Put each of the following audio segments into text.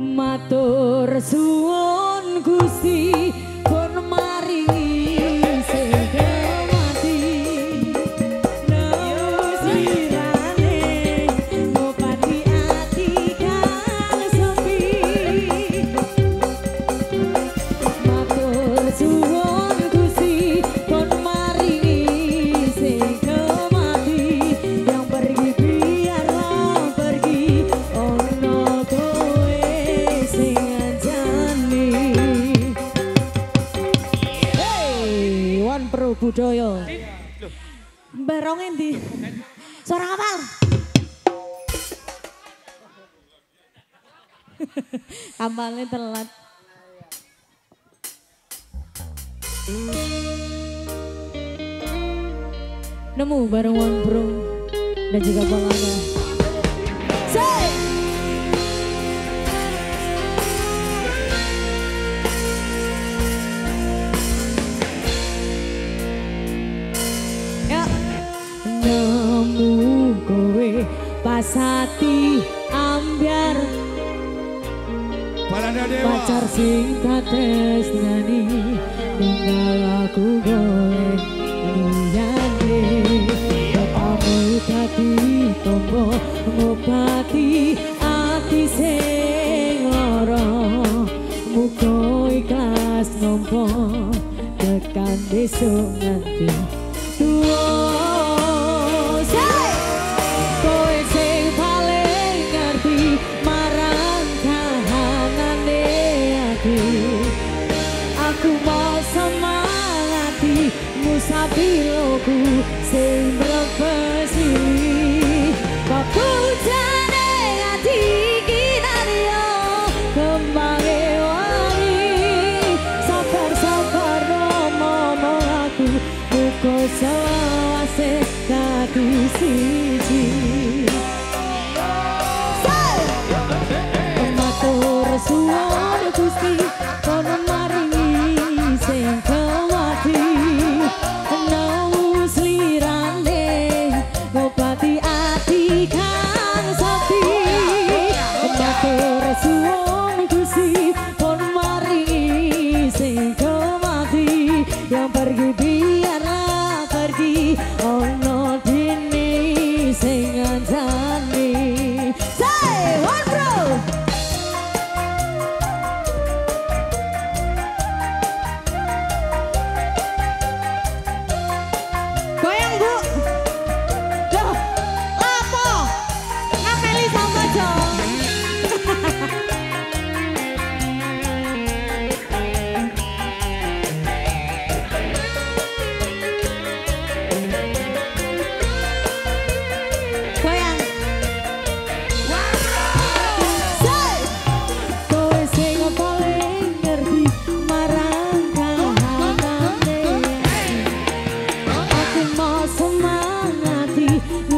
matur suwon Gusti. Budoyo. Mbah di. Suara kapal. Kamalnya telat. Nemu bareng Wan Bro dan juga Bang sati ambyar pacar sing tates nyani tinggal aku goreng nyanyi. Apa tadi tombo ngopati ati sing loro muko ikhlas nompo tekan besok nanti. Tuh hati Aku mau semangati musafiroku sing brebes ini Kepujane hati kita dia kembali wangi. Sabar-sabar nomo aku Buko selawase kaki siji. yang pergi dia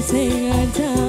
say I die.